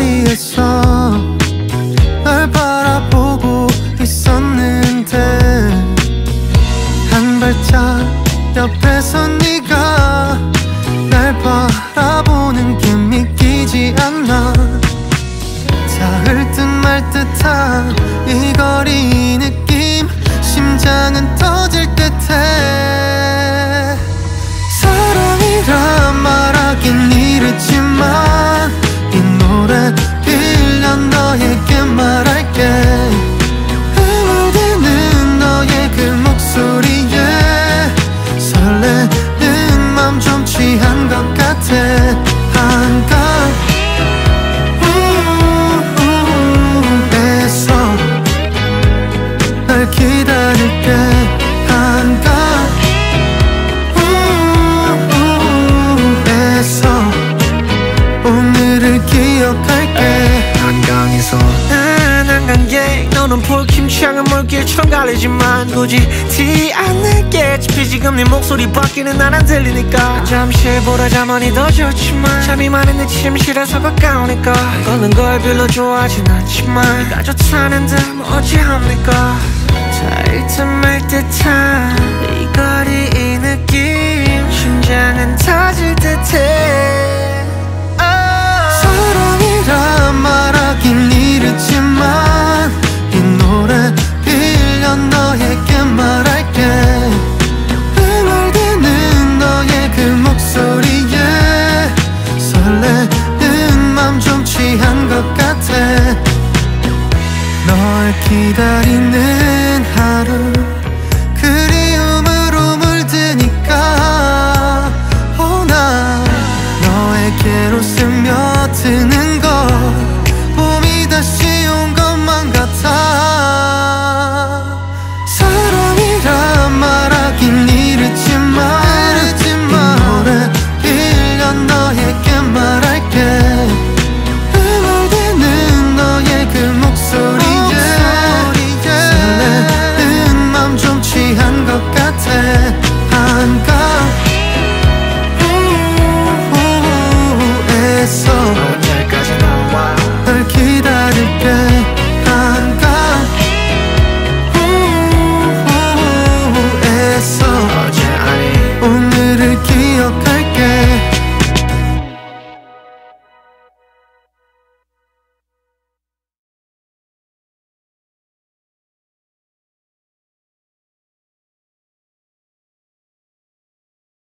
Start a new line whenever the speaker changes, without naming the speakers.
자리에서 널 바라보고 있었는데 한 발짝 옆에서 네가 날 바라보는 게 믿기지 않아. 자을 듯 말 듯한 이 거리 한강에서 날 기다릴 때 한강에서 오늘을 기억할게.
한강에서. 눈길처럼 갈리지만 굳이 티안 내겠지 지금 네 목소리 밖에는 난안 들리니까. 잠시 보라자만이 더 좋지만. 잠이 많은 내 침실에서 가까우니까. 걷는 걸 별로 좋아하진 않지만. 네가 좋다는데 뭐 어찌합니까? 타이트할 듯한 이 거리
기다리는 하루 很高